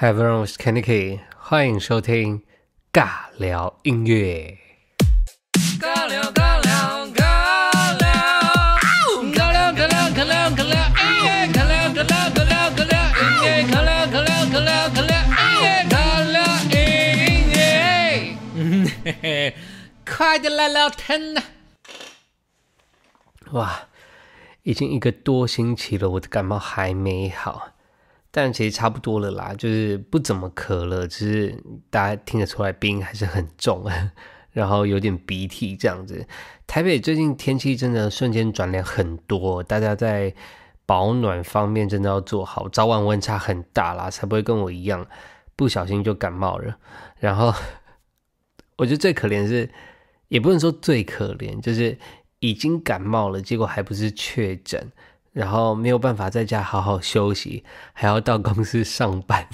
Hi everyone, it's Kenny，欢迎收听尬聊音乐。尬聊尬聊尬聊，尬聊尬聊尬聊尬聊音乐，尬聊尬聊尬聊尬聊音乐，尬聊尬聊尬聊尬聊音乐，尬聊音乐。嗯嘿嘿，快点来聊天呐！哇，已经一个多星期了，我的感冒还没好。但其实差不多了啦，就是不怎么咳了，只是大家听得出来鼻音还是很重，然后有点鼻涕这样子。台北最近天气真的瞬间转凉很多，大家在保暖方面真的要做好，早晚温差很大啦，才不会跟我一样不小心就感冒了。然后 我觉得最可怜是，也不能说最可怜，就是已经感冒了，结果还不是确诊。然后没有办法在家好好休息，还要到公司上班，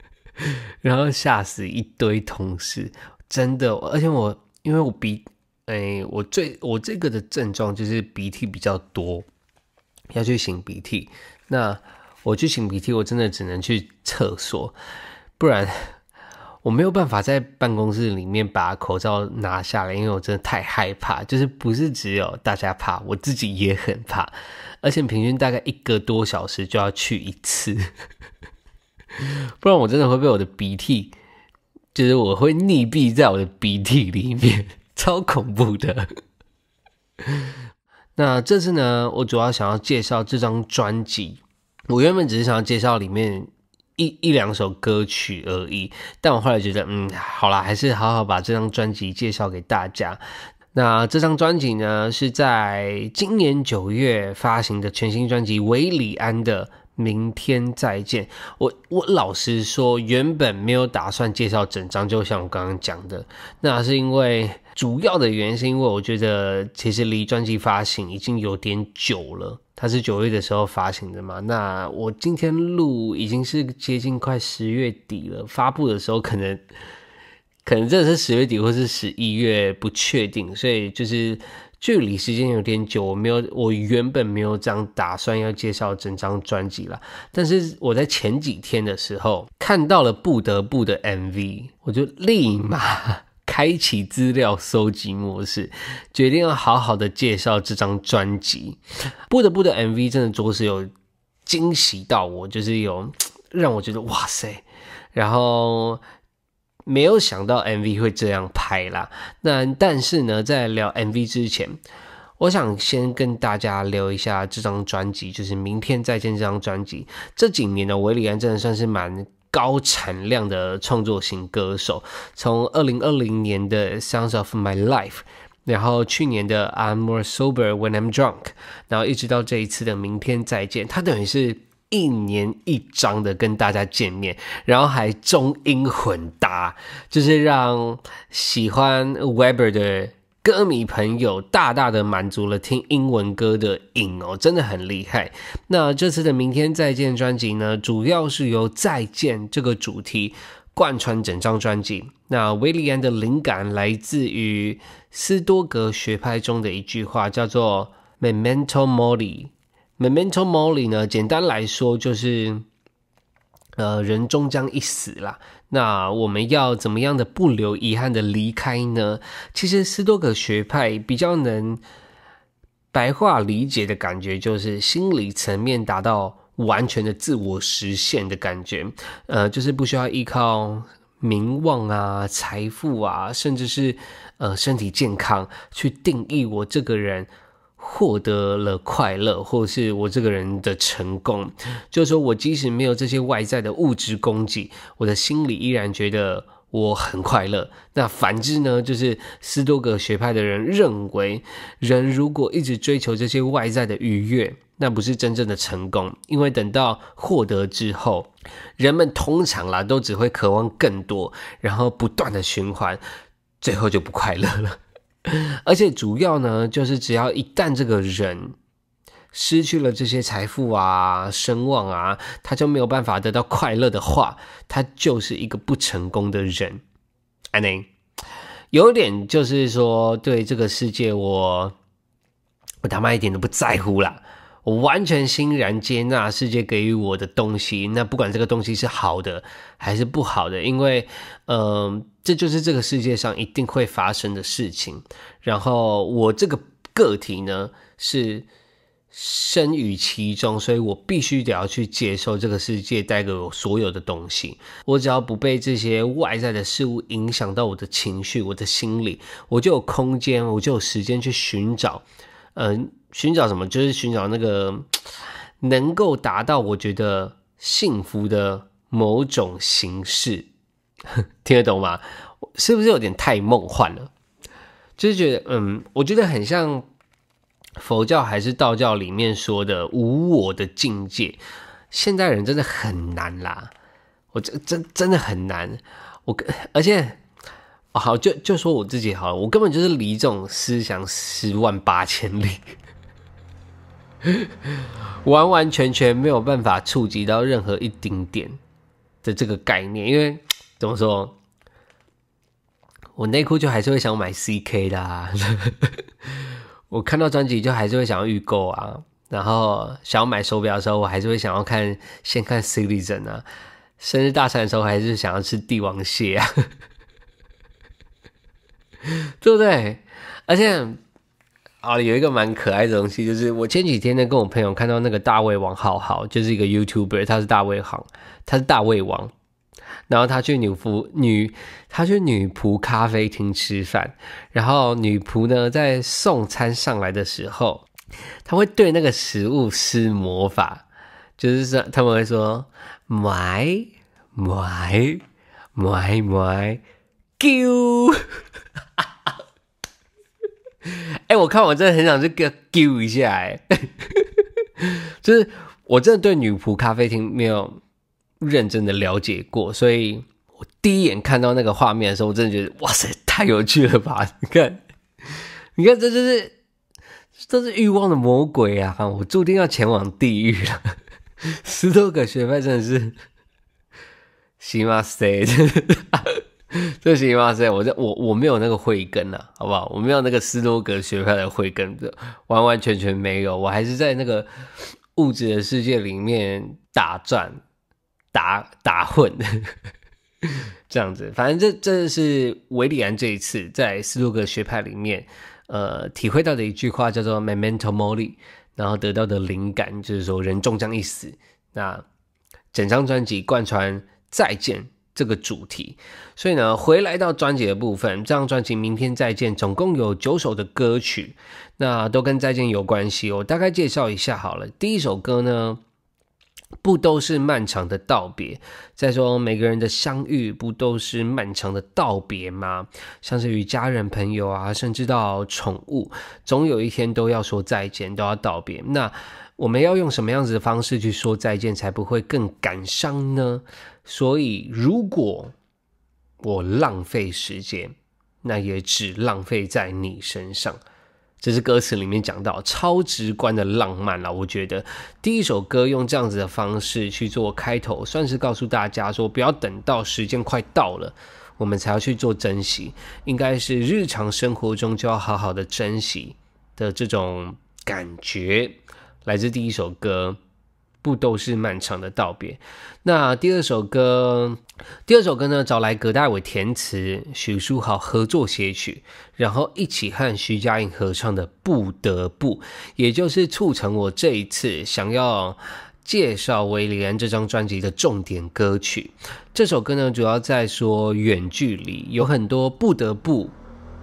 然后吓死一堆同事，真的。而且我因为我鼻，哎，我最我这个的症状就是鼻涕比较多，要去擤鼻涕。那我去擤鼻涕，我真的只能去厕所，不然。我没有办法在办公室里面把口罩拿下来，因为我真的太害怕。就是不是只有大家怕，我自己也很怕。而且平均大概一个多小时就要去一次，不然我真的会被我的鼻涕，就是我会溺毙在我的鼻涕里面，超恐怖的。那这次呢，我主要想要介绍这张专辑。我原本只是想要介绍里面。一一两首歌曲而已，但我后来觉得，嗯，好啦，还是好好把这张专辑介绍给大家。那这张专辑呢，是在今年九月发行的全新专辑《维里安的明天再见》。我我老实说，原本没有打算介绍整张，就像我刚刚讲的，那是因为主要的原因是因为我觉得其实离专辑发行已经有点久了。它是九月的时候发行的嘛？那我今天录已经是接近快十月底了，发布的时候可能可能真的是十月底或是十一月，不确定，所以就是距离时间有点久。我没有，我原本没有这样打算要介绍整张专辑啦。但是我在前几天的时候看到了不得不的 MV，我就立马。开启资料搜集模式，决定要好好的介绍这张专辑。不得不的 MV 真的着实有惊喜到我，就是有 让我觉得哇塞，然后没有想到 MV 会这样拍啦。那但是呢，在聊 MV 之前，我想先跟大家聊一下这张专辑，就是《明天再见》这张专辑。这几年的维里安真的算是蛮。高产量的创作型歌手，从二零二零年的《Sounds of My Life》，然后去年的《I'm More Sober When I'm Drunk》，然后一直到这一次的《明天再见》，他等于是一年一张的跟大家见面，然后还中英混搭，就是让喜欢 Weber 的。歌迷朋友大大的满足了听英文歌的瘾哦，真的很厉害。那这次的《明天再见》专辑呢，主要是由“再见”这个主题贯穿整张专辑。那威利安的灵感来自于斯多格学派中的一句话，叫做 “Memento Mori”。Memento Mori 呢，简单来说就是。呃，人终将一死啦，那我们要怎么样的不留遗憾的离开呢？其实斯多葛学派比较能白话理解的感觉，就是心理层面达到完全的自我实现的感觉。呃，就是不需要依靠名望啊、财富啊，甚至是呃身体健康去定义我这个人。获得了快乐，或者是我这个人的成功，就是说我即使没有这些外在的物质供给，我的心里依然觉得我很快乐。那反之呢，就是斯多葛学派的人认为，人如果一直追求这些外在的愉悦，那不是真正的成功，因为等到获得之后，人们通常啦都只会渴望更多，然后不断的循环，最后就不快乐了。而且主要呢，就是只要一旦这个人失去了这些财富啊、声望啊，他就没有办法得到快乐的话，他就是一个不成功的人。安妮，有点就是说，对这个世界，我我他妈一点都不在乎啦。我完全欣然接纳世界给予我的东西。那不管这个东西是好的还是不好的，因为，嗯，这就是这个世界上一定会发生的事情。然后我这个个体呢是。生于其中，所以我必须得要去接受这个世界带给我所有的东西。我只要不被这些外在的事物影响到我的情绪、我的心理，我就有空间，我就有时间去寻找，嗯，寻找什么？就是寻找那个能够达到我觉得幸福的某种形式。听得懂吗？是不是有点太梦幻了？就是觉得，嗯，我觉得很像。佛教还是道教里面说的无我的境界，现代人真的很难啦。我真真真的很难。我而且好就就说我自己好了，我根本就是离这种思想十万八千里，完完全全没有办法触及到任何一丁点的这个概念。因为怎么说，我内裤就还是会想买 CK 的。啊我看到专辑就还是会想要预购啊，然后想要买手表的时候，我还是会想要看先看 Citizen 啊。生日大餐的时候，还是想要吃帝王蟹啊，对不对？而且啊，有一个蛮可爱的东西，就是我前几天呢跟我朋友看到那个大胃王浩浩，就是一个 YouTuber，他是大胃王，他是大胃王。然后他去女仆女，他去女仆咖啡厅吃饭，然后女仆呢在送餐上来的时候，他会对那个食物施魔法，就是说他们会说买买买买丢，哎，我看我真的很想去给丢一下，哎，就是我真的对女仆咖啡厅没有。认真的了解过，所以我第一眼看到那个画面的时候，我真的觉得哇塞，太有趣了吧！你看，你看，这就是这是欲望的魔鬼啊！我注定要前往地狱了。十多个学派真的是，行吗？塞，这行吗？塞，我这我我没有那个慧根呐，好不好？我没有那个斯多格学派的慧根，完完全全没有。我还是在那个物质的世界里面打转。打打混，这样子，反正这这是维里安这一次在斯多格学派里面，呃，体会到的一句话叫做 “memento mori”，然后得到的灵感就是说人终将一死。那整张专辑贯穿再见这个主题，所以呢，回来到专辑的部分，这张专辑《明天再见》总共有九首的歌曲，那都跟再见有关系。我大概介绍一下好了，第一首歌呢。不都是漫长的道别？再说每个人的相遇，不都是漫长的道别吗？像是与家人、朋友啊，甚至到宠物，总有一天都要说再见，都要道别。那我们要用什么样子的方式去说再见，才不会更感伤呢？所以，如果我浪费时间，那也只浪费在你身上。这是歌词里面讲到超直观的浪漫了，我觉得第一首歌用这样子的方式去做开头，算是告诉大家说，不要等到时间快到了，我们才要去做珍惜，应该是日常生活中就要好好的珍惜的这种感觉，来自第一首歌。不都是漫长的道别？那第二首歌，第二首歌呢？找来葛大伟填词，许书豪合作写曲，然后一起和徐佳莹合唱的《不得不》，也就是促成我这一次想要介绍威廉这张专辑的重点歌曲。这首歌呢，主要在说远距离，有很多不得不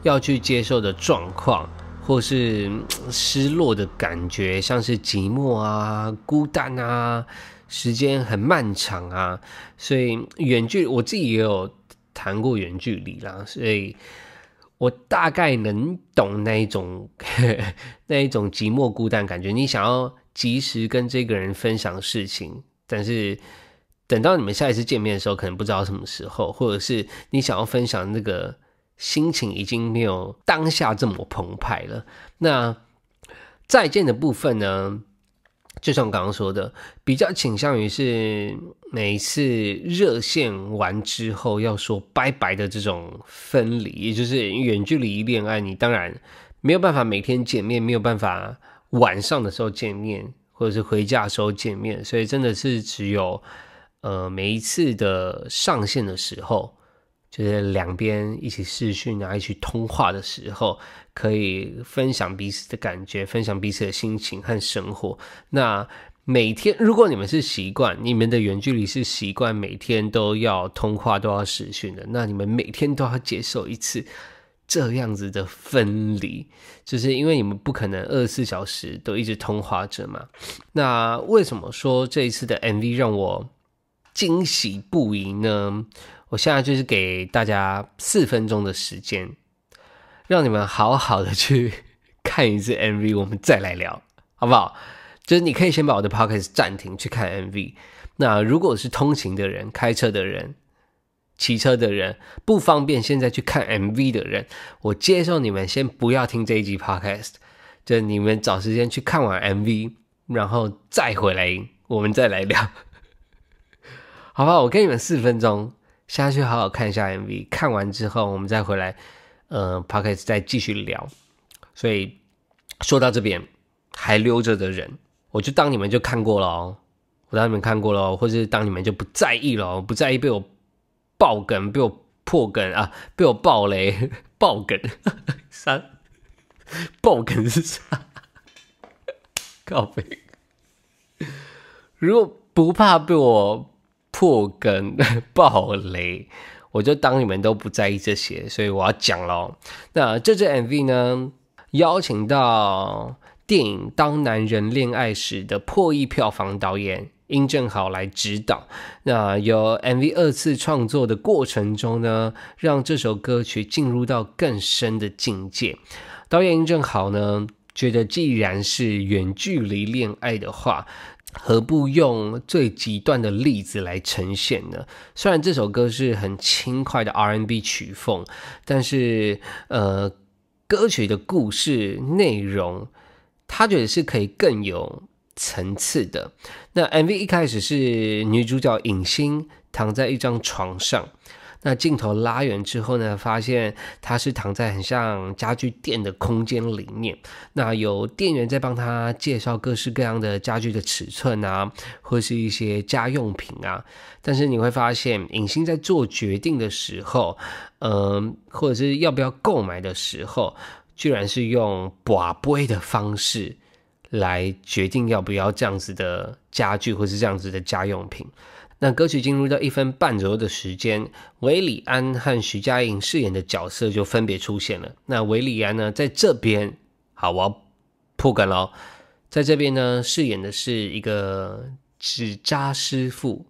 要去接受的状况。或是失落的感觉，像是寂寞啊、孤单啊、时间很漫长啊，所以远距我自己也有谈过远距离啦，所以我大概能懂那一种 那一种寂寞孤单感觉。你想要及时跟这个人分享事情，但是等到你们下一次见面的时候，可能不知道什么时候，或者是你想要分享那个。心情已经没有当下这么澎湃了。那再见的部分呢？就像刚刚说的，比较倾向于是每一次热线完之后要说拜拜的这种分离，也就是远距离恋爱。你当然没有办法每天见面，没有办法晚上的时候见面。或者是回家的时候见面，所以真的是只有呃每一次的上线的时候，就是两边一起视讯啊，一起通话的时候，可以分享彼此的感觉，分享彼此的心情和生活。那每天，如果你们是习惯，你们的远距离是习惯每天都要通话、都要视讯的，那你们每天都要接受一次这样子的分离，就是因为你们不可能二十四小时都一直通话着嘛。那为什么说这一次的 MV 让我惊喜不已呢？我现在就是给大家四分钟的时间，让你们好好的去 看一次 MV，我们再来聊，好不好？就是你可以先把我的 podcast 暂停去看 MV。那如果是通勤的人、开车的人、骑车的人不方便现在去看 MV 的人，我接受你们先不要听这一集 podcast，就你们找时间去看完 MV，然后再回来，我们再来聊，好吧？我给你们四分钟下去好好看一下 MV，看完之后我们再回来，呃，podcast 再继续聊。所以说到这边还留着的人。我就当你们就看过了哦，我当你们看过了，或者当你们就不在意了，不在意被我爆梗、被我破梗啊，被我爆雷、爆梗三爆梗是啥？告别。如果不怕被我破梗、爆雷，我就当你们都不在意这些，所以我要讲喽。那这支 MV 呢，邀请到。电影《当男人恋爱时》的破亿票房导演殷正豪来指导，那由 MV 二次创作的过程中呢，让这首歌曲进入到更深的境界。导演殷正豪呢，觉得既然是远距离恋爱的话，何不用最极端的例子来呈现呢？虽然这首歌是很轻快的 R&B 曲风，但是呃，歌曲的故事内容。他觉得是可以更有层次的。那 MV 一开始是女主角影星躺在一张床上，那镜头拉远之后呢，发现他是躺在很像家具店的空间里面。那有店员在帮他介绍各式各样的家具的尺寸啊，或是一些家用品啊。但是你会发现，影星在做决定的时候，嗯，或者是要不要购买的时候。居然是用把杯的方式来决定要不要这样子的家具或是这样子的家用品。那歌曲进入到一分半左右的时间，韦礼安和徐佳莹饰演的角色就分别出现了。那韦礼安呢，在这边，好，我要破梗喽，在这边呢，饰演的是一个纸扎师傅。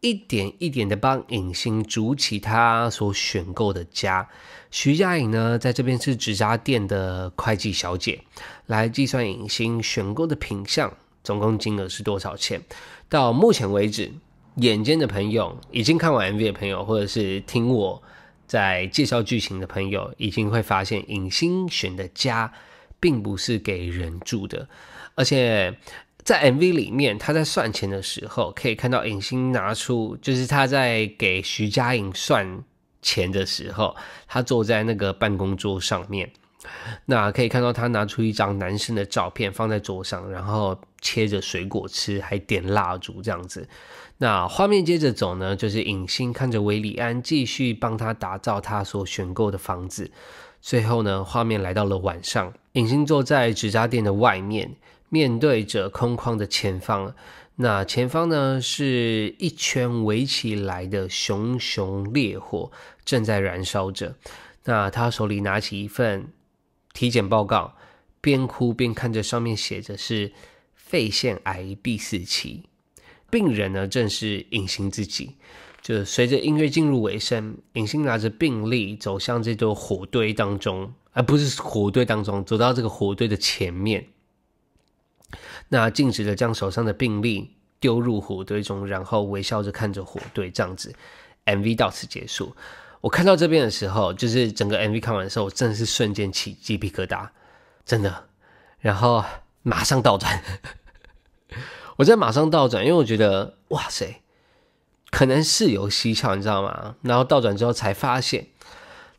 一点一点的帮影星筑起他所选购的家。徐佳莹呢，在这边是纸扎店的会计小姐，来计算影星选购的品相，总共金额是多少钱。到目前为止，眼尖的朋友已经看完 MV 的朋友，或者是听我在介绍剧情的朋友，已经会发现影星选的家并不是给人住的，而且。在 MV 里面，他在算钱的时候，可以看到影星拿出，就是他在给徐佳莹算钱的时候，他坐在那个办公桌上面，那可以看到他拿出一张男生的照片放在桌上，然后切着水果吃，还点蜡烛这样子。那画面接着走呢，就是影星看着维里安继续帮他打造他所选购的房子。最后呢，画面来到了晚上，影星坐在纸扎店的外面。面对着空旷的前方，那前方呢是一圈围起来的熊熊烈火正在燃烧着。那他手里拿起一份体检报告，边哭边看着上面写着是肺腺癌第四期，病人呢正是隐形自己。就随着音乐进入尾声，影星拿着病历走向这座火堆当中，而不是火堆当中，走到这个火堆的前面。那径直的将手上的病历丢入火堆中，然后微笑着看着火堆，这样子，MV 到此结束。我看到这边的时候，就是整个 MV 看完的时候，我真的是瞬间起鸡皮疙瘩，真的。然后马上倒转，我在马上倒转，因为我觉得，哇塞，可能是有蹊跷，你知道吗？然后倒转之后才发现，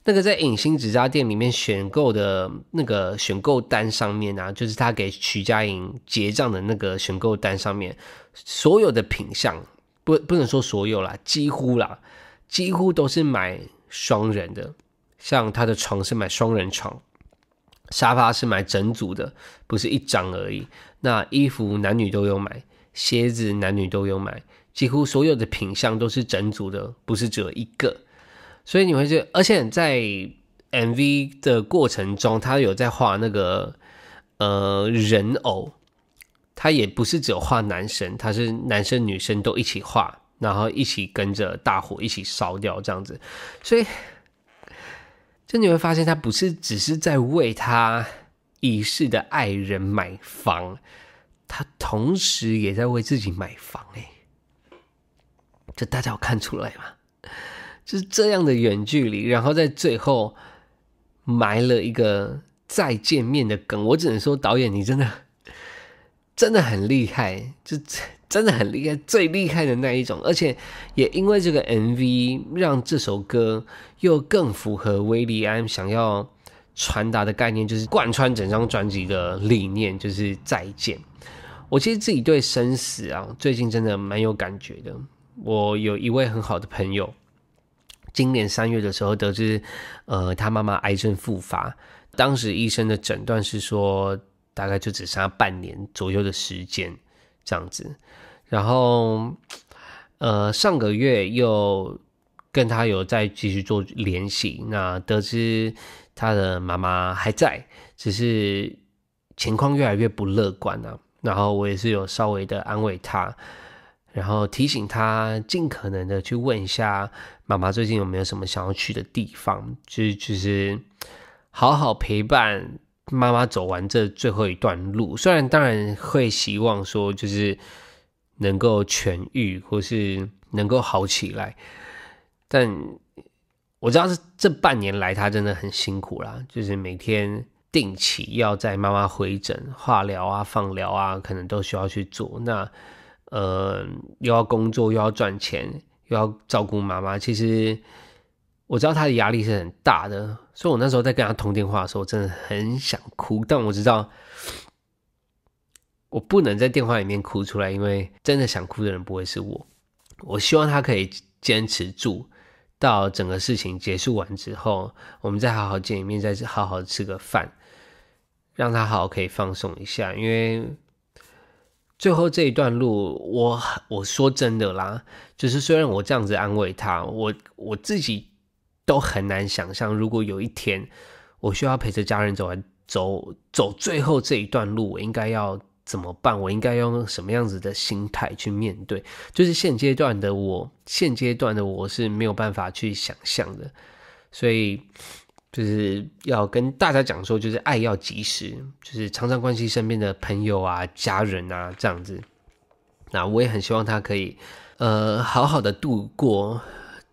那个在影星指扎店里面选购的那个选购单上面啊，就是他给徐佳莹结账的那个选购单上面，所有的品相不不能说所有啦，几乎啦，几乎都是买双人的。像他的床是买双人床，沙发是买整组的，不是一张而已。那衣服男女都有买，鞋子男女都有买，几乎所有的品相都是整组的，不是只有一个。所以你会觉得，而且在 MV 的过程中，他有在画那个呃人偶，他也不是只有画男生，他是男生女生都一起画，然后一起跟着大火一起烧掉这样子。所以，就你会发现，他不是只是在为他已逝的爱人买房，他同时也在为自己买房。哎，这大家有看出来吗？就是这样的远距离，然后在最后埋了一个再见面的梗。我只能说，导演你真的真的很厉害，就这真的很厉害，最厉害的那一种。而且也因为这个 MV，让这首歌又更符合威利安想要传达的概念，就是贯穿整张专辑的理念，就是再见。我其实自己对生死啊，最近真的蛮有感觉的。我有一位很好的朋友。今年三月的时候得知，呃，他妈妈癌症复发，当时医生的诊断是说，大概就只剩下半年左右的时间这样子。然后，呃，上个月又跟他有再继续做联系，那得知他的妈妈还在，只是情况越来越不乐观了。然后我也是有稍微的安慰他。然后提醒他尽可能的去问一下妈妈最近有没有什么想要去的地方，就是就是好好陪伴妈妈走完这最后一段路。虽然当然会希望说就是能够痊愈或是能够好起来，但我知道是这半年来她真的很辛苦啦，就是每天定期要在妈妈回诊、化疗啊、放疗啊，可能都需要去做那。呃，又要工作，又要赚钱，又要照顾妈妈。其实我知道他的压力是很大的，所以我那时候在跟他通电话的时候，真的很想哭。但我知道我不能在电话里面哭出来，因为真的想哭的人不会是我。我希望他可以坚持住，到整个事情结束完之后，我们再好好见一面，再好好吃个饭，让他好好可以放松一下，因为。最后这一段路，我我说真的啦，就是虽然我这样子安慰他，我我自己都很难想象，如果有一天我需要陪着家人走完走走最后这一段路，我应该要怎么办？我应该用什么样子的心态去面对？就是现阶段的我，现阶段的我是没有办法去想象的，所以。就是要跟大家讲说，就是爱要及时，就是常常关心身边的朋友啊、家人啊这样子。那我也很希望他可以，呃，好好的度过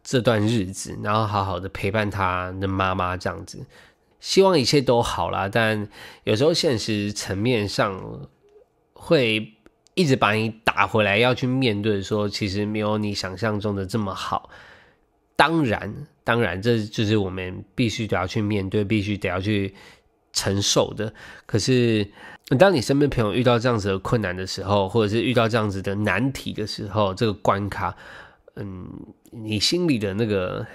这段日子，然后好好的陪伴他的妈妈这样子。希望一切都好啦，但有时候现实层面上会一直把你打回来，要去面对说，其实没有你想象中的这么好。当然。当然，这就是我们必须得要去面对、必须得要去承受的。可是，当你身边朋友遇到这样子的困难的时候，或者是遇到这样子的难题的时候，这个关卡，嗯，你心里的那个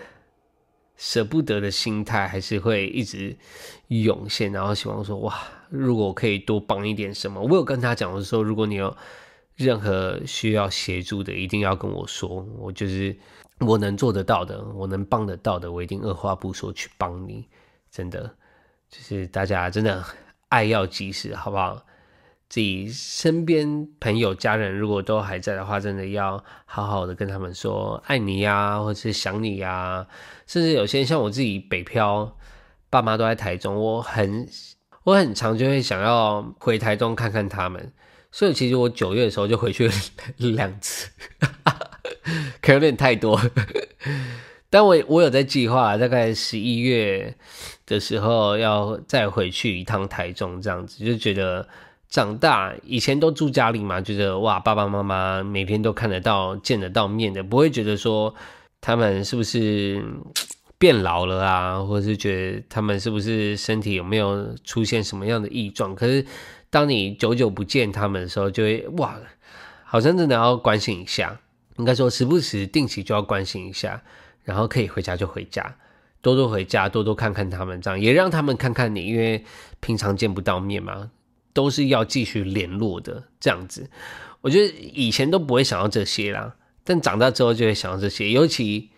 舍不得的心态还是会一直涌现，然后希望说，哇，如果我可以多帮一点什么，我有跟他讲的时候，如果你有任何需要协助的，一定要跟我说，我就是。我能做得到的，我能帮得到的，我一定二话不说去帮你。真的，就是大家真的爱要及时，好不好？自己身边朋友、家人如果都还在的话，真的要好好的跟他们说爱你呀，或者是想你呀。甚至有些像我自己北漂，爸妈都在台中，我很我很常就会想要回台中看看他们。所以其实我九月的时候就回去 两次。可能有点太多，但我我有在计划，大概十一月的时候要再回去一趟台中，这样子就觉得长大以前都住家里嘛，觉得哇爸爸妈妈每天都看得到、见得到面的，不会觉得说他们是不是变老了啊，或者是觉得他们是不是身体有没有出现什么样的异状？可是当你久久不见他们的时候，就会哇，好像真的要关心一下。应该说时不时定期就要关心一下，然后可以回家就回家，多多回家，多多看看他们，这样也让他们看看你，因为平常见不到面嘛，都是要继续联络的。这样子，我觉得以前都不会想到这些啦。但长大之后就会想到这些，尤其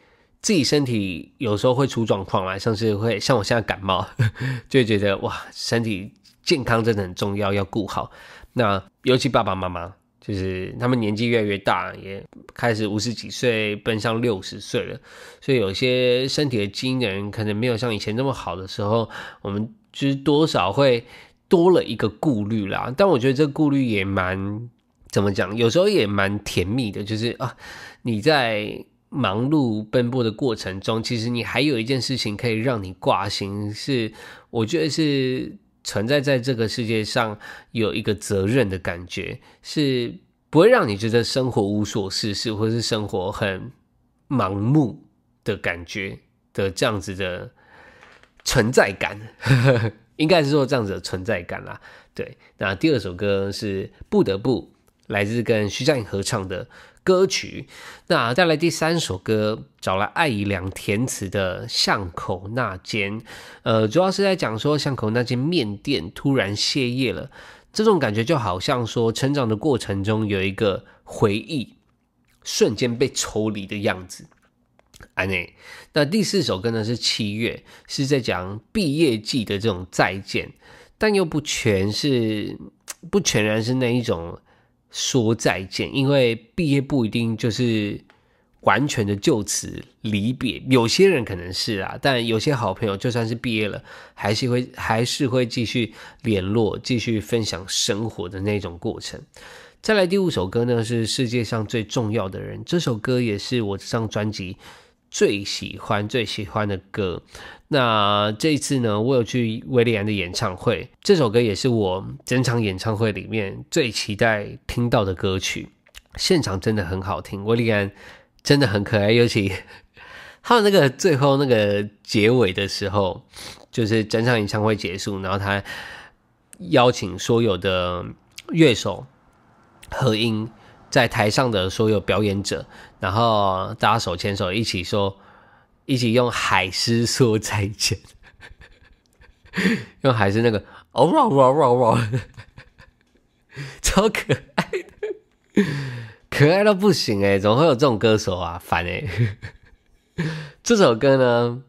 自己身体有时候会出状况啦，像是会像我现在感冒，就会觉得哇，身体健康真的很重要，要顾好。那尤其爸爸妈妈，就是他们年纪越来越大，也开始五十几岁奔向六十岁了，所以有些身体的机能可能没有像以前那么好的时候，我们就是多少会多了一个顾虑啦。但我觉得这顾虑也蛮。怎么讲？有时候也蛮甜蜜的，就是啊，你在忙碌奔波的过程中，其实你还有一件事情可以让你挂心，是我觉得是存在在这个世界上有一个责任的感觉，是不会让你觉得生活无所事事，或是生活很盲目的感觉的这样子的存在感，应该是说这样子的存在感啦。对，那第二首歌是不得不。来自跟徐佳莹合唱的歌曲，那再来第三首歌，找来艾怡良填词的《巷口那间》，呃，主要是在讲说巷口那间面店突然歇业了，这种感觉就好像说成长的过程中有一个回忆瞬间被抽离的样子。安内，那第四首歌呢是七月，是在讲毕业季的这种再见，但又不全是不全然是那一种。说再见，因为毕业不一定就是完全的就此离别，有些人可能是啊，但有些好朋友就算是毕业了，还是会还是会继续联络，继续分享生活的那种过程。再来第五首歌呢，是世界上最重要的人，这首歌也是我这张专辑。最喜欢最喜欢的歌，那这一次呢，我有去威廉的演唱会，这首歌也是我整场演唱会里面最期待听到的歌曲，现场真的很好听，威廉真的很可爱，尤其还有那个最后那个结尾的时候，就是整场演唱会结束，然后他邀请所有的乐手合音。在台上的所有表演者，然后大家手牵手一起说，一起用海狮说再见，用海狮那个哦哇哇哇哇，超可爱，可爱到不行哎！怎么会有这种歌手啊？烦哎！这首歌呢？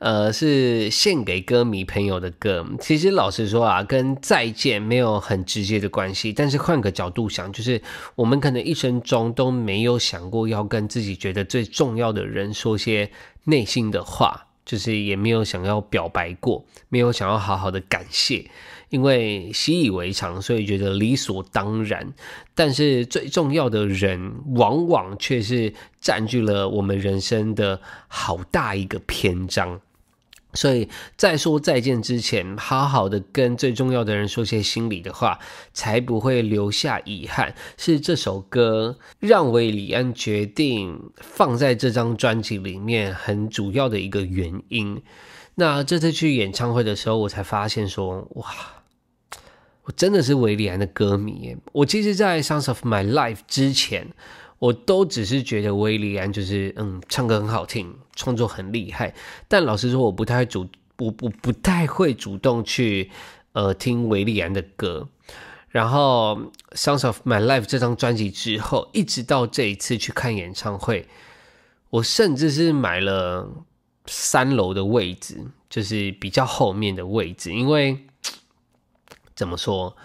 呃，是献给歌迷朋友的歌。其实老实说啊，跟再见没有很直接的关系。但是换个角度想，就是我们可能一生中都没有想过要跟自己觉得最重要的人说些内心的话，就是也没有想要表白过，没有想要好好的感谢，因为习以为常，所以觉得理所当然。但是最重要的人，往往却是占据了我们人生的好大一个篇章。所以在说再见之前，好好的跟最重要的人说些心里的话，才不会留下遗憾。是这首歌让韦礼安决定放在这张专辑里面很主要的一个原因。那这次去演唱会的时候，我才发现说，哇，我真的是韦礼安的歌迷。我其实，在《Songs of My Life》之前。我都只是觉得威利安就是嗯，唱歌很好听，创作很厉害。但老实说，我不太主，我我不太会主动去呃听维利安的歌。然后《Songs of My Life》这张专辑之后，一直到这一次去看演唱会，我甚至是买了三楼的位置，就是比较后面的位置，因为怎么说？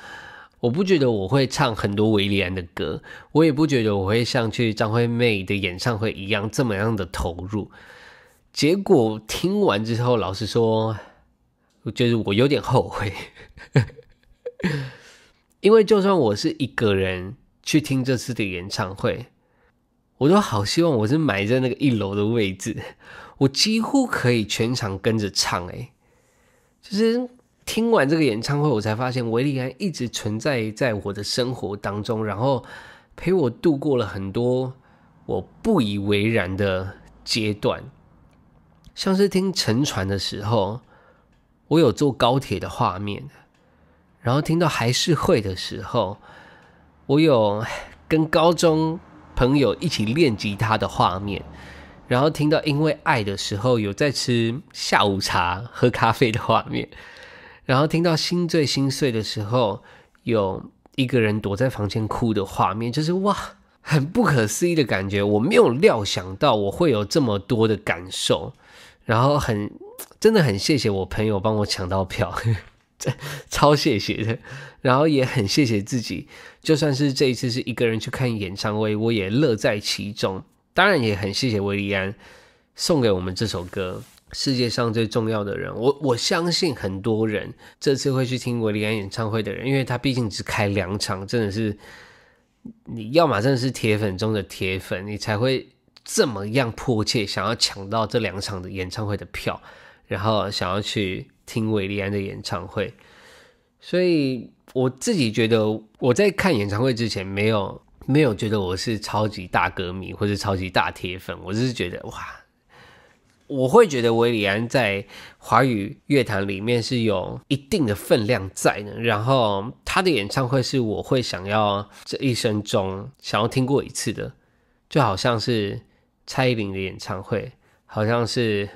我不觉得我会唱很多维利安的歌，我也不觉得我会像去张惠妹的演唱会一样这么样的投入。结果听完之后，老实说，就是我有点后悔，因为就算我是一个人去听这次的演唱会，我都好希望我是埋在那个一楼的位置，我几乎可以全场跟着唱，哎，就是。听完这个演唱会，我才发现维利安一直存在在我的生活当中，然后陪我度过了很多我不以为然的阶段。像是听沉船的时候，我有坐高铁的画面；然后听到还是会的时候，我有跟高中朋友一起练吉他的画面；然后听到因为爱的时候，有在吃下午茶、喝咖啡的画面；然后听到心醉心碎的时候，有一个人躲在房间哭的画面，就是哇，很不可思议的感觉。我没有料想到我会有这么多的感受。然后很真的很谢谢我朋友帮我抢到票，超谢谢的。然后也很谢谢自己，就算是这一次是一个人去看演唱会，我也乐在其中。当然也很谢谢维利安送给我们这首歌《世界上最重要的人》。我我相信很多人这次会去听维利安演唱会的人，因为他毕竟只开两场，真的是你要么真的是铁粉中的铁粉，你才会。这么样迫切想要抢到这两场的演唱会的票，然后想要去听韦利安的演唱会，所以我自己觉得我在看演唱会之前没有没有觉得我是超级大歌迷或者超级大铁粉，我只是觉得哇，我会觉得韦礼安在华语乐坛里面是有一定的分量在的，然后他的演唱会是我会想要这一生中想要听过一次的，就好像是。蔡依林的演唱会好像是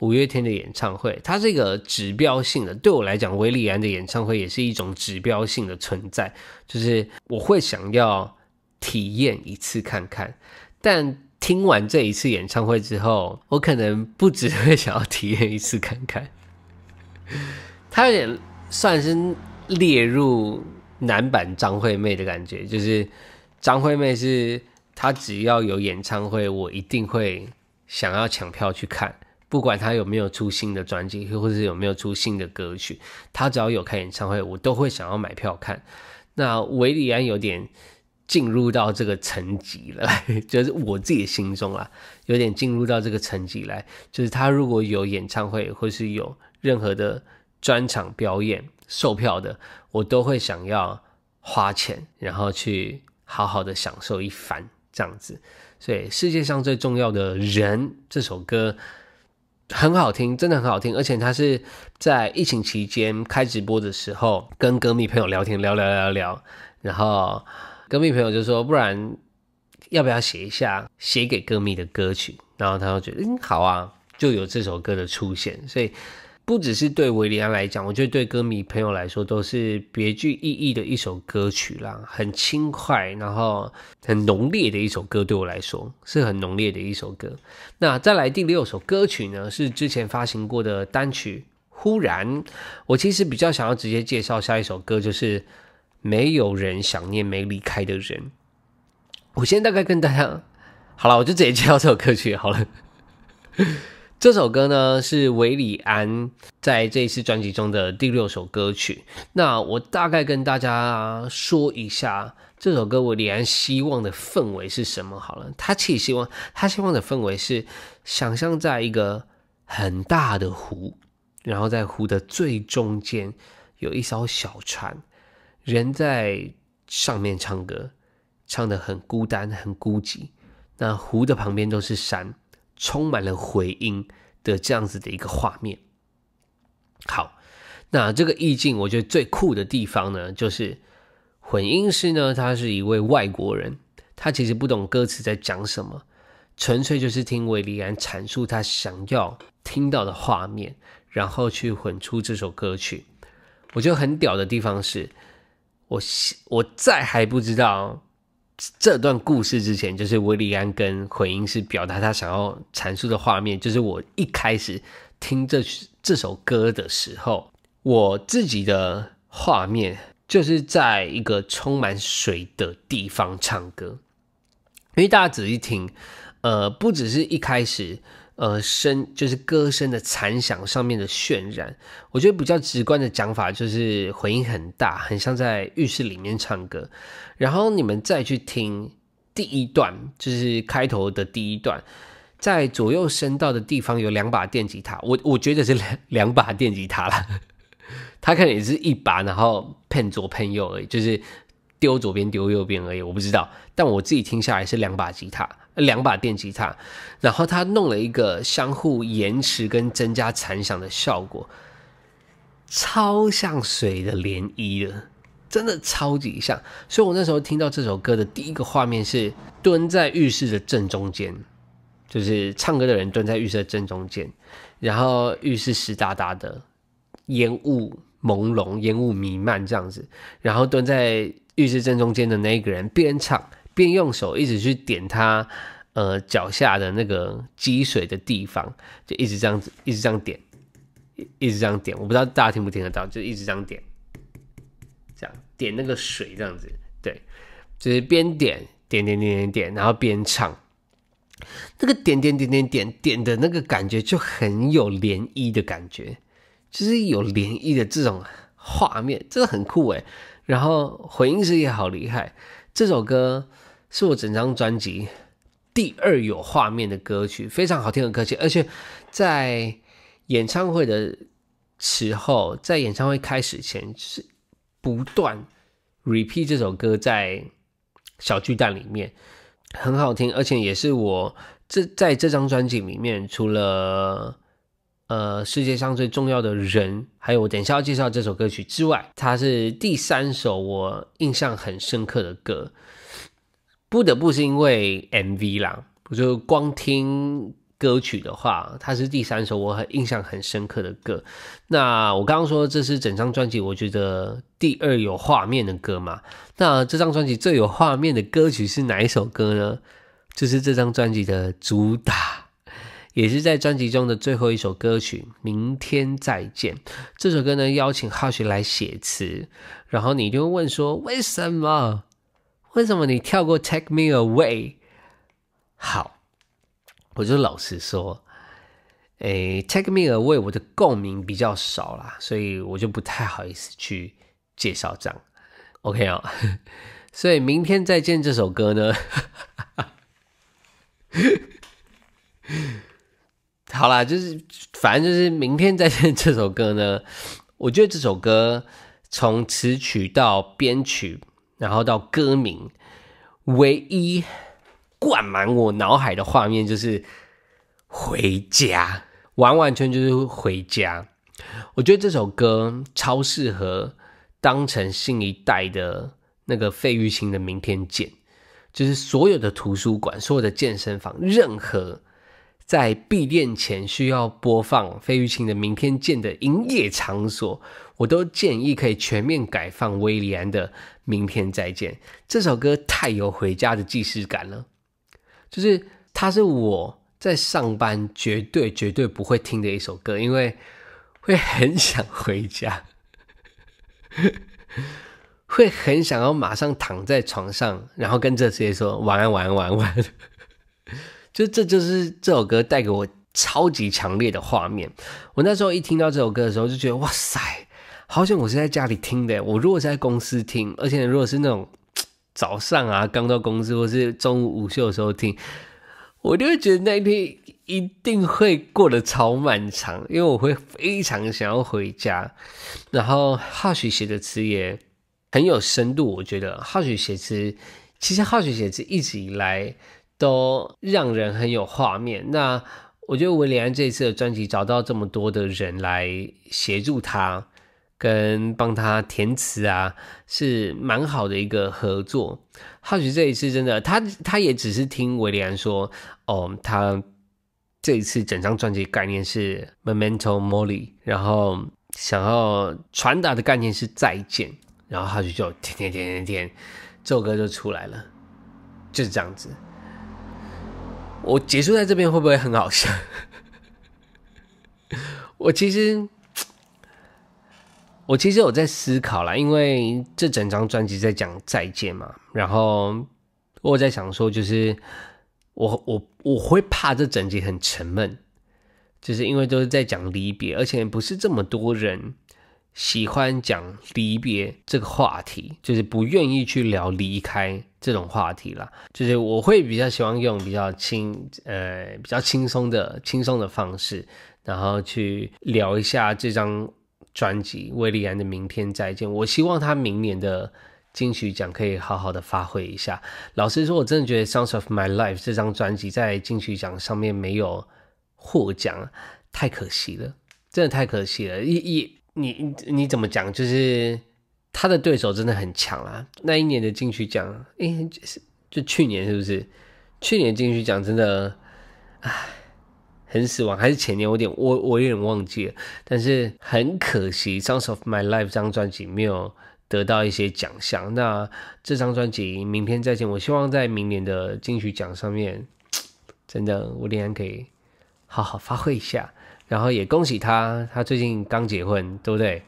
五月天的演唱会，它是一个指标性的。对我来讲，维里安的演唱会也是一种指标性的存在，就是我会想要体验一次看看。但听完这一次演唱会之后，我可能不只会想要体验一次看看。他有点算是列入男版张惠妹的感觉，就是张惠妹是。他只要有演唱会，我一定会想要抢票去看，不管他有没有出新的专辑，或者是有没有出新的歌曲，他只要有开演唱会，我都会想要买票看。那维里安有点进入到这个层级了，就是我自己心中啊，有点进入到这个层级来，就是他如果有演唱会，或是有任何的专场表演售票的，我都会想要花钱，然后去好好的享受一番。这样子，所以世界上最重要的人这首歌很好听，真的很好听，而且他是在疫情期间开直播的时候，跟歌迷朋友聊天，聊聊聊聊，然后歌迷朋友就说，不然要不要写一下写给歌迷的歌曲？然后他就觉得，嗯，好啊，就有这首歌的出现，所以。不只是对维里安来讲，我觉得对歌迷朋友来说都是别具意义的一首歌曲啦，很轻快，然后很浓烈的一首歌，对我来说是很浓烈的一首歌。那再来第六首歌曲呢，是之前发行过的单曲《忽然》。我其实比较想要直接介绍下一首歌，就是《没有人想念没离开的人》。我先大概跟大家好了，我就直接介绍这首歌曲好了。这首歌呢是韦礼安在这一次专辑中的第六首歌曲。那我大概跟大家说一下这首歌韦礼安希望的氛围是什么好了。他其实希望他希望的氛围是想象在一个很大的湖，然后在湖的最中间有一艘小船，人在上面唱歌，唱的很孤单很孤寂。那湖的旁边都是山。充满了回音的这样子的一个画面。好，那这个意境，我觉得最酷的地方呢，就是混音师呢，他是一位外国人，他其实不懂歌词在讲什么，纯粹就是听韦礼安阐述他想要听到的画面，然后去混出这首歌曲。我觉得很屌的地方是，我我在还不知道。这段故事之前，就是维利安跟回音是表达他想要阐述的画面。就是我一开始听这这首歌的时候，我自己的画面就是在一个充满水的地方唱歌。因为大家仔细听，呃，不只是一开始。呃，声就是歌声的残响上面的渲染，我觉得比较直观的讲法就是回音很大，很像在浴室里面唱歌。然后你们再去听第一段，就是开头的第一段，在左右声道的地方有两把电吉他，我我觉得是两两把电吉他啦，它可能也是一把，然后喷左喷右而已，就是丢左边丢右边而已，我不知道。但我自己听下来是两把吉他，两把电吉他，然后他弄了一个相互延迟跟增加残响的效果，超像水的涟漪的，真的超级像。所以我那时候听到这首歌的第一个画面是蹲在浴室的正中间，就是唱歌的人蹲在浴室的正中间，然后浴室湿哒哒的，烟雾。朦胧烟雾弥漫这样子，然后蹲在浴室正中间的那一个人边唱边用手一直去点他呃脚下的那个积水的地方，就一直这样子，一直这样点，一直这样点，我不知道大家听不听得到，就一直这样点，这样点那个水这样子，对，就是边点点点点点点，然后边唱，那个点点点点点点的那个感觉就很有涟漪的感觉。就是有涟漪的这种画面，真的很酷诶。然后回音师也好厉害。这首歌是我整张专辑第二有画面的歌曲，非常好听的歌曲。而且在演唱会的时候，在演唱会开始前，是不断 repeat 这首歌在小巨蛋里面很好听，而且也是我这在这张专辑里面除了。呃，世界上最重要的人，还有我等一下要介绍这首歌曲之外，它是第三首我印象很深刻的歌。不得不是因为 MV 啦，我就光听歌曲的话，它是第三首我很印象很深刻的歌。那我刚刚说这是整张专辑我觉得第二有画面的歌嘛？那这张专辑最有画面的歌曲是哪一首歌呢？就是这张专辑的主打。也是在专辑中的最后一首歌曲《明天再见》这首歌呢，邀请浩雪来写词，然后你就问说：为什么？为什么你跳过《Take Me Away》？好，我就老实说，诶，《Take Me Away》我的共鸣比较少啦，所以我就不太好意思去介绍这样。OK 啊，所以《明天再见》这首歌呢。好啦，就是反正就是明天再见这首歌呢，我觉得这首歌从词曲到编曲，然后到歌名，唯一灌满我脑海的画面就是回家，完完全就是回家。我觉得这首歌超适合当成新一代的那个费玉清的《明天见》，就是所有的图书馆、所有的健身房，任何。在闭店前需要播放费玉清的《明天见》的营业场所，我都建议可以全面改放威廉的《明天再见》这首歌，太有回家的既视感了。就是它是我在上班绝对绝对不会听的一首歌，因为会很想回家，会很想要马上躺在床上，然后跟这些说晚安晚安晚安晚安。就这就是这首歌带给我超级强烈的画面。我那时候一听到这首歌的时候，就觉得哇塞，好像我是在家里听的。我如果是在公司听，而且如果是那种 早上啊刚到公司，或是中午午休的时候听，我就会觉得那一天一定会过得超漫长，因为我会非常想要回家。然后浩许写的词也很有深度，我觉得浩许写词，其实浩许写词一直以来。都让人很有画面。那我觉得维里安这次的专辑找到这么多的人来协助他，跟帮他填词啊，是蛮好的一个合作。或许这一次真的，他他也只是听维里安说，哦，他这一次整张专辑概念是 Memento Mori，然后想要传达的概念是再见，然后或许就填填填填填，这首歌就出来了，就是这样子。我结束在这边会不会很好笑？我其实，我其实有在思考啦，因为这整张专辑在讲再见嘛。然后我在想说，就是我我我会怕这整集很沉闷，就是因为都是在讲离别，而且不是这么多人。喜欢讲离别这个话题，就是不愿意去聊离开这种话题啦。就是我会比较喜欢用比较轻呃比较轻松的轻松的方式，然后去聊一下这张专辑《威利安的明天再见》。我希望他明年的金曲奖可以好好的发挥一下。老实说，我真的觉得《Sounds of My Life》这张专辑在金曲奖上面没有获奖，太可惜了，真的太可惜了。一一你你怎么讲？就是他的对手真的很强啦。那一年的金曲奖，诶，就去年是不是？去年金曲奖真的，唉，很死亡。还是前年？我点我我有点忘记了。但是很可惜，《Songs of My Life》这张专辑没有。得到一些奖项，那这张专辑《明天再见》，我希望在明年的金曲奖上面，真的吴丽安可以好好发挥一下。然后也恭喜他，他最近刚结婚，对不对？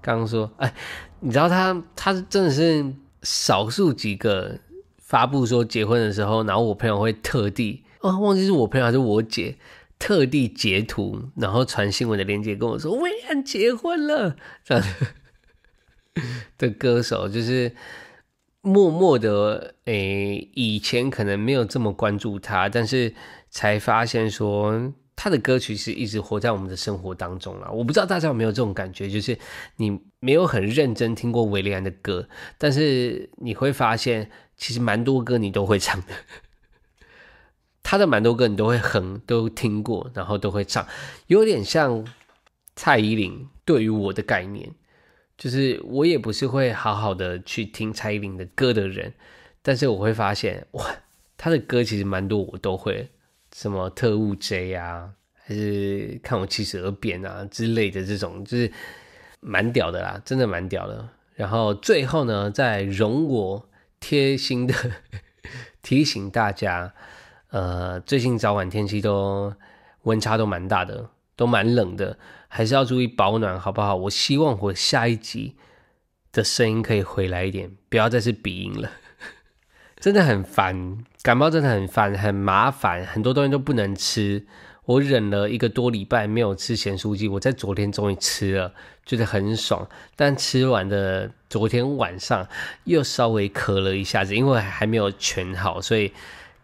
刚刚说，哎，你知道他，他真的是少数几个发布说结婚的时候，然后我朋友会特地，哦，忘记是我朋友还是我姐，特地截图，然后传新闻的链接跟我说，魏安结婚了，这样。的歌手就是默默的，诶，以前可能没有这么关注他，但是才发现说他的歌曲是一直活在我们的生活当中了。我不知道大家有没有这种感觉，就是你没有很认真听过维利安的歌，但是你会发现其实蛮多歌你都会唱的，他的蛮多歌你都会哼，都听过，然后都会唱，有点像蔡依林对于我的概念。就是我也不是会好好的去听蔡依林的歌的人，但是我会发现哇，她的歌其实蛮多我都会，什么特务 J 啊，还是看我七十二变啊之类的这种，就是蛮屌的啦，真的蛮屌的。然后最后呢，再容我贴心的提醒大家，呃，最近早晚天气都温差都蛮大的，都蛮冷的。还是要注意保暖，好不好？我希望我下一集的声音可以回来一点，不要再是鼻音了，真的很烦。感冒真的很烦，很麻烦，很多东西都不能吃。我忍了一个多礼拜没有吃咸酥鸡，我在昨天终于吃了，觉得很爽。但吃完的昨天晚上又稍微咳了一下子，因为还没有全好，所以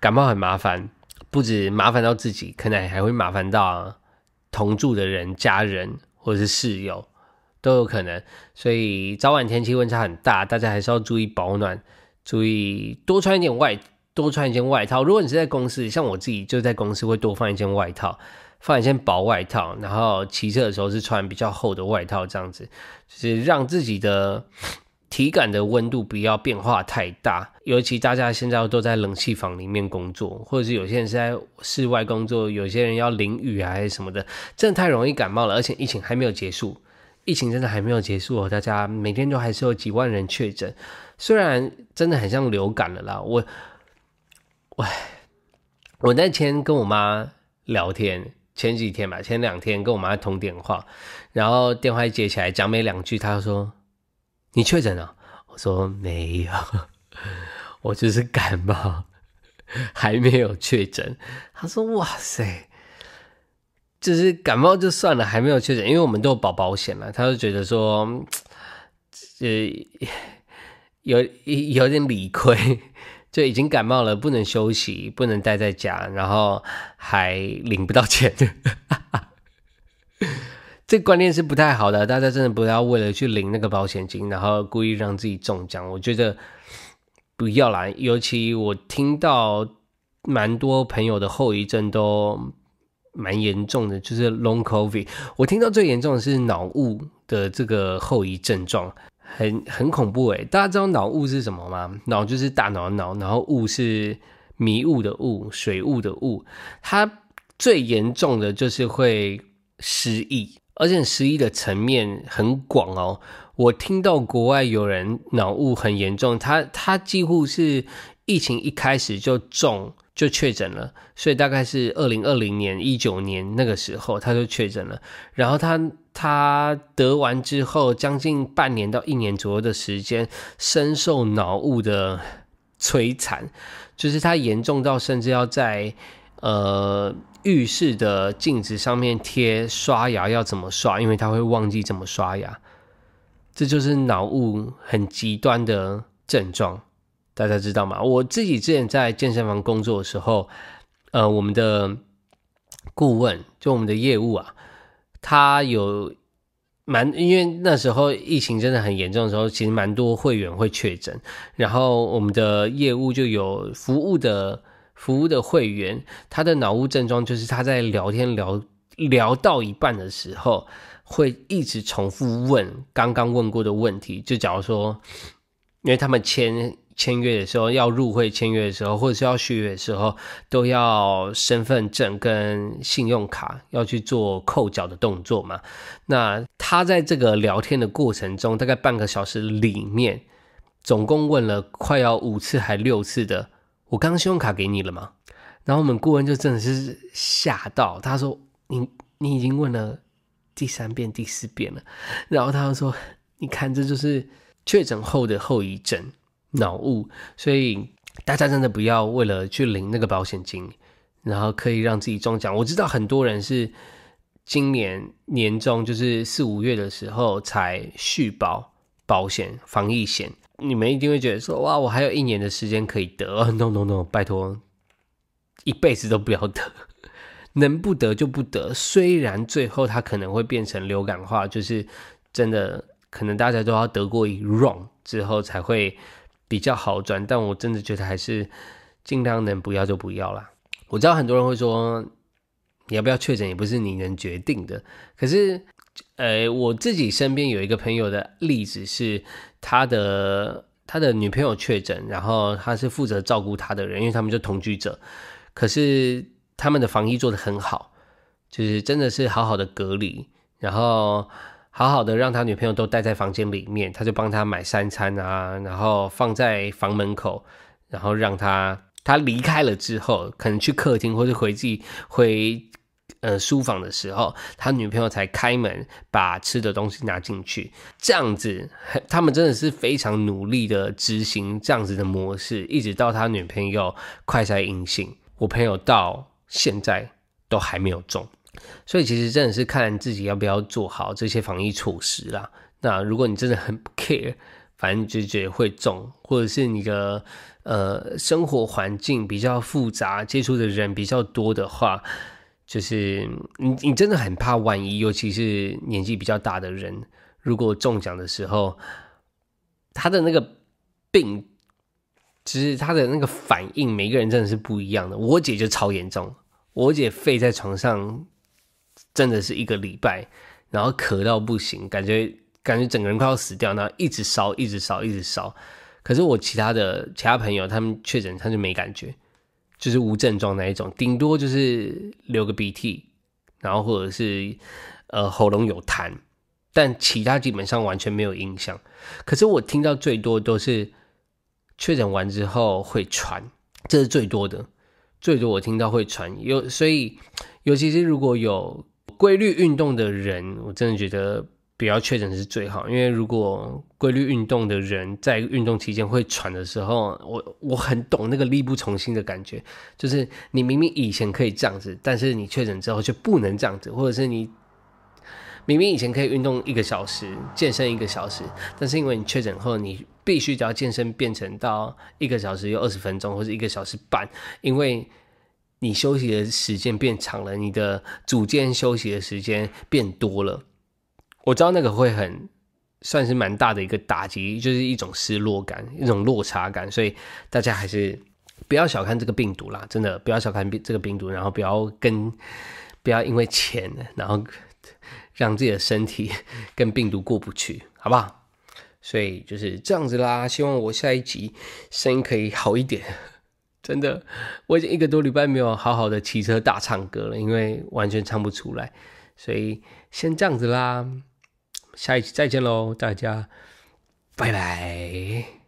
感冒很麻烦，不止麻烦到自己，可能还会麻烦到。同住的人、家人或者是室友都有可能，所以早晚天气温差很大，大家还是要注意保暖，注意多穿一点外，多穿一件外套。如果你是在公司，像我自己就在公司会多放一件外套，放一件薄外套，然后骑车的时候是穿比较厚的外套，这样子就是让自己的。体感的温度不要变化太大，尤其大家现在都在冷气房里面工作，或者是有些人是在室外工作，有些人要淋雨啊还是什么的，真的太容易感冒了。而且疫情还没有结束，疫情真的还没有结束哦，大家每天都还是有几万人确诊，虽然真的很像流感了啦。我，喂，我那天跟我妈聊天，前几天吧，前两天跟我妈通电话，然后电话一接起来，讲没两句，她说。你确诊了？我说没有，我就是感冒，还没有确诊。他说：“哇塞，就是感冒就算了，还没有确诊，因为我们都有保保险嘛。”他就觉得说，呃，有有点理亏，就已经感冒了，不能休息，不能待在家，然后还领不到钱。这观念是不太好的，大家真的不要为了去领那个保险金，然后故意让自己中奖。我觉得不要啦，尤其我听到蛮多朋友的后遗症都蛮严重的，就是 long covid。我听到最严重的是脑雾的这个后遗症状，很很恐怖诶。大家知道脑雾是什么吗？脑就是大脑的脑，然后雾是迷雾的雾，水雾的雾。它最严重的就是会失忆。而且失忆的层面很广哦，我听到国外有人脑雾很严重，他他几乎是疫情一开始就中就确诊了，所以大概是二零二零年一九年那个时候他就确诊了，然后他他得完之后，将近半年到一年左右的时间，深受脑雾的摧残，就是他严重到甚至要在呃。浴室的镜子上面贴刷牙要怎么刷？因为他会忘记怎么刷牙，这就是脑雾很极端的症状，大家知道吗？我自己之前在健身房工作的时候，呃，我们的顾问就我们的业务啊，他有蛮，因为那时候疫情真的很严重的时候，其实蛮多会员会确诊，然后我们的业务就有服务的服务的会员，他的脑雾症状就是他在聊天聊聊到一半的时候，会一直重复问刚刚问过的问题，就假如说，因为他们签。签约的时候要入会，签约的时候或者是要续约的时候，都要身份证跟信用卡要去做扣缴的动作嘛。那他在这个聊天的过程中，大概半个小时里面，总共问了快要五次还六次的，我刚信用卡给你了吗？然后我们顾问就真的是吓到，他说：“你你已经问了第三遍、第四遍了。”然后他就说：“你看，这就是确诊后的后遗症。”脑雾，所以大家真的不要为了去领那个保险金，然后可以让自己中奖。我知道很多人是今年年终，就是四五月的时候才续保保险防疫险。你们一定会觉得说，哇，我还有一年的时间可以得。No No No，拜托，一辈子都不要得，能不得就不得。虽然最后它可能会变成流感化，就是真的可能大家都要得过一 round 之后才会。比较好转，但我真的觉得还是尽量能不要就不要啦。我知道很多人会说，你要不要确诊也不是你能决定的。可是，呃，我自己身边有一个朋友的例子是，他的他的女朋友确诊，然后他是负责照顾他的人，因为他们就同居者。可是他们的防疫做得很好，就是真的是好好的隔离，然后。好好的让他女朋友都待在房间里面，他就帮他买三餐啊，然后放在房门口，然后让他他离开了之后，可能去客厅或者回自己回呃书房的时候，他女朋友才开门把吃的东西拿进去。这样子，他们真的是非常努力的执行这样子的模式，一直到他女朋友快筛阴性，我朋友到现在都还没有中。所以其实真的是看自己要不要做好这些防疫措施啦。那如果你真的很不 care，反正就觉得会中，或者是你的呃生活环境比较复杂，接触的人比较多的话，就是你你真的很怕万一，尤其是年纪比较大的人，如果中奖的时候，他的那个病，其实他的那个反应，每个人真的是不一样的。我姐就超严重，我姐废在床上。真的是一个礼拜，然后咳到不行，感觉感觉整个人快要死掉，然后一直烧，一直烧，一直烧。可是我其他的其他朋友他们确诊，他就没感觉，就是无症状那一种，顶多就是流个鼻涕，然后或者是呃喉咙有痰，但其他基本上完全没有影响。可是我听到最多都是确诊完之后会传，这是最多的，最多我听到会传有，所以尤其是如果有。规律运动的人，我真的觉得不要确诊是最好，因为如果规律运动的人在运动期间会喘的时候，我我很懂那个力不从心的感觉，就是你明明以前可以这样子，但是你确诊之后就不能这样子，或者是你明明以前可以运动一个小时，健身一个小时，但是因为你确诊后，你必须只要健身变成到一个小时有二十分钟，或者一个小时半，因为。你休息的时间变长了，你的组间休息的时间变多了，我知道那个会很算是蛮大的一个打击，就是一种失落感，一种落差感，所以大家还是不要小看这个病毒啦，真的不要小看这个病毒，然后不要跟不要因为钱，然后让自己的身体 跟病毒过不去，好不好？所以就是这样子啦，希望我下一集声音可以好一点。真的，我已经一个多礼拜没有好好的骑车大唱歌了，因为完全唱不出来，所以先这样子啦，下一期再见喽，大家，拜拜。